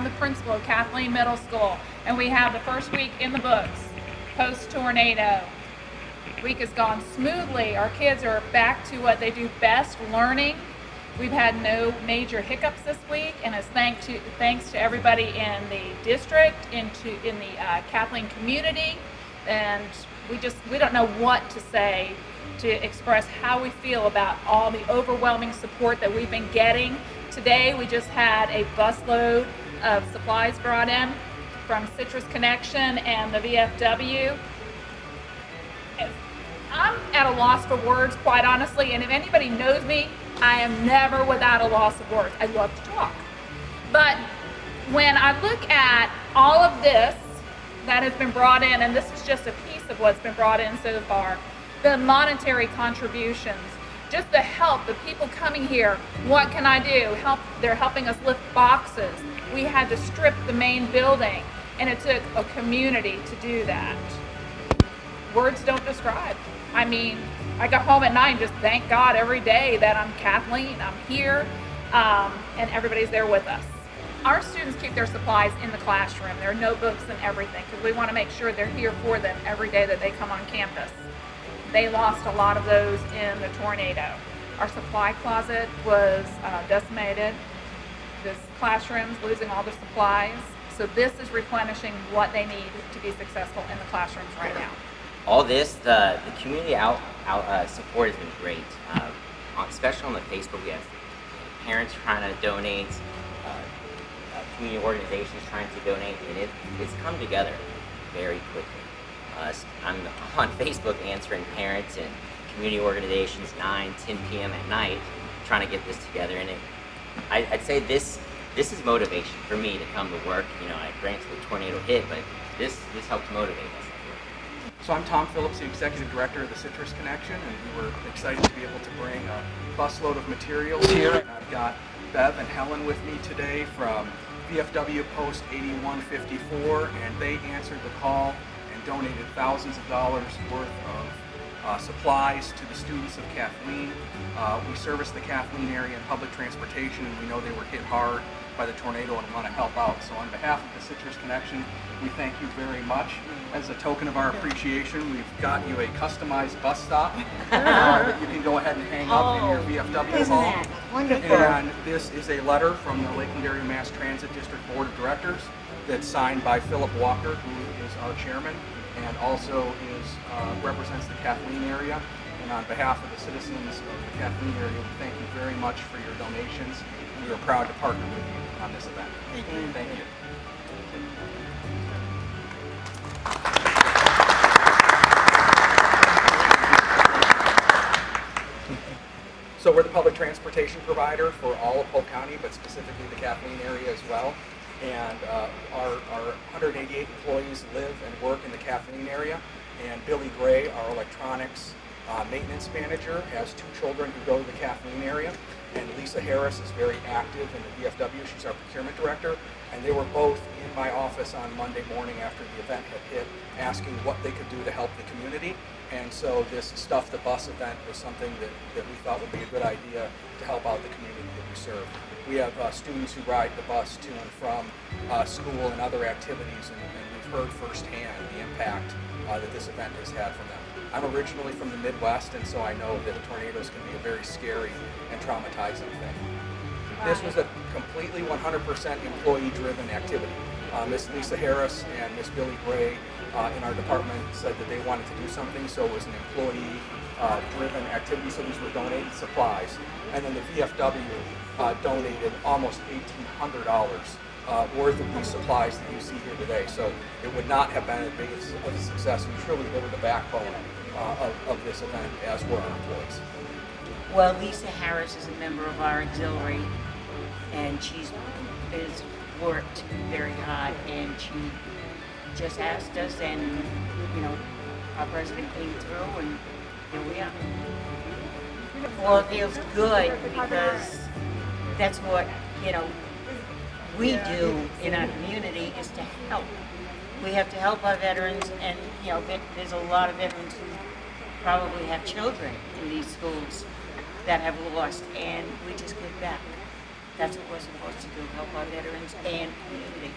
I'm the principal of Kathleen Middle School, and we have the first week in the books, post-tornado. Week has gone smoothly. Our kids are back to what they do best, learning. We've had no major hiccups this week, and it's thanks to thanks to everybody in the district, into in the uh, Kathleen community, and we just we don't know what to say to express how we feel about all the overwhelming support that we've been getting. Today we just had a busload of supplies brought in from Citrus Connection and the VFW. I'm at a loss for words, quite honestly, and if anybody knows me, I am never without a loss of words. I love to talk. But when I look at all of this that has been brought in, and this is just a piece of what's been brought in so far, the monetary contributions, just the help, the people coming here, what can I do? Help, they're helping us lift boxes. We had to strip the main building, and it took a community to do that. Words don't describe. I mean, I go home at night and just thank God every day that I'm Kathleen, I'm here, um, and everybody's there with us. Our students keep their supplies in the classroom, their notebooks and everything, because we want to make sure they're here for them every day that they come on campus. They lost a lot of those in the tornado. Our supply closet was uh, decimated. This classroom's losing all the supplies. So this is replenishing what they need to be successful in the classrooms right now. All this, the, the community out, out uh, support has been great, uh, especially on the Facebook. We have parents trying to donate, uh, uh, community organizations trying to donate, and it, it's come together very quickly. Uh, I'm on Facebook answering parents and community organizations 9, 10 p.m. at night, trying to get this together. And it, I, would say this this is motivation for me to come to work. You know, I granted the tornado hit, but this this helps motivate us. So I'm Tom Phillips, the Executive Director of the Citrus Connection, and we were excited to be able to bring a busload of materials here. And I've got Bev and Helen with me today from VFW Post 8154, and they answered the call and donated thousands of dollars worth of uh, supplies to the students of Kathleen. Uh, we service the Kathleen area in public transportation and we know they were hit hard by the tornado and want to help out. So on behalf of the Citrus Connection, we thank you very much. As a token of our appreciation, we've got you a customized bus stop uh, that you can go ahead and hang up in your VFW Isn't hall. wonderful? And this is a letter from the Lakeland Area Mass Transit District Board of Directors that's signed by Philip Walker, who is our chairman and also is uh, represents the Kathleen area. And on behalf of the citizens of the Kathleen area, we thank you very much for your donations. We are proud to partner with you on this event. Thank you. Thank you. So we're the public transportation provider for all of Polk County, but specifically the Kathleen area as well and uh, our, our 188 employees live and work in the Kathleen area. And Billy Gray, our electronics uh, maintenance manager, has two children who go to the Kathleen area. And Lisa Harris is very active in the VFW. She's our procurement director. And they were both in my office on Monday morning after the event had hit, asking what they could do to help the community. And so this Stuff the Bus event was something that, that we thought would be a good idea to help out the community that we serve. We have uh, students who ride the bus to and from uh, school and other activities, and, and, we've heard firsthand the impact uh, that this event has had for them. I'm originally from the Midwest, and so I know that tornadoes can be a very scary and traumatizing thing. This was a completely 100% employee-driven activity. Uh, Miss Lisa Harris and Miss Billy Gray uh, in our department said that they wanted to do something, so it was an employee-driven uh, activity. So these were donated supplies, and then the VFW uh, donated almost $1,800 uh, worth of these supplies that you see here today. So it would not have been as big of a success. And truly, were the backbone uh, of, of this event, as were our employees. Well, Lisa Harris is a member of our auxiliary, and she's has worked very hard, and she just asked us, and you know, our president came through, and here we are. Well, it feels good because that's what, you know, we do in our community is to help. We have to help our veterans and, you know, there's a lot of veterans who probably have children in these schools that have lost and we just give back. That's what we're supposed to do, help our veterans and community.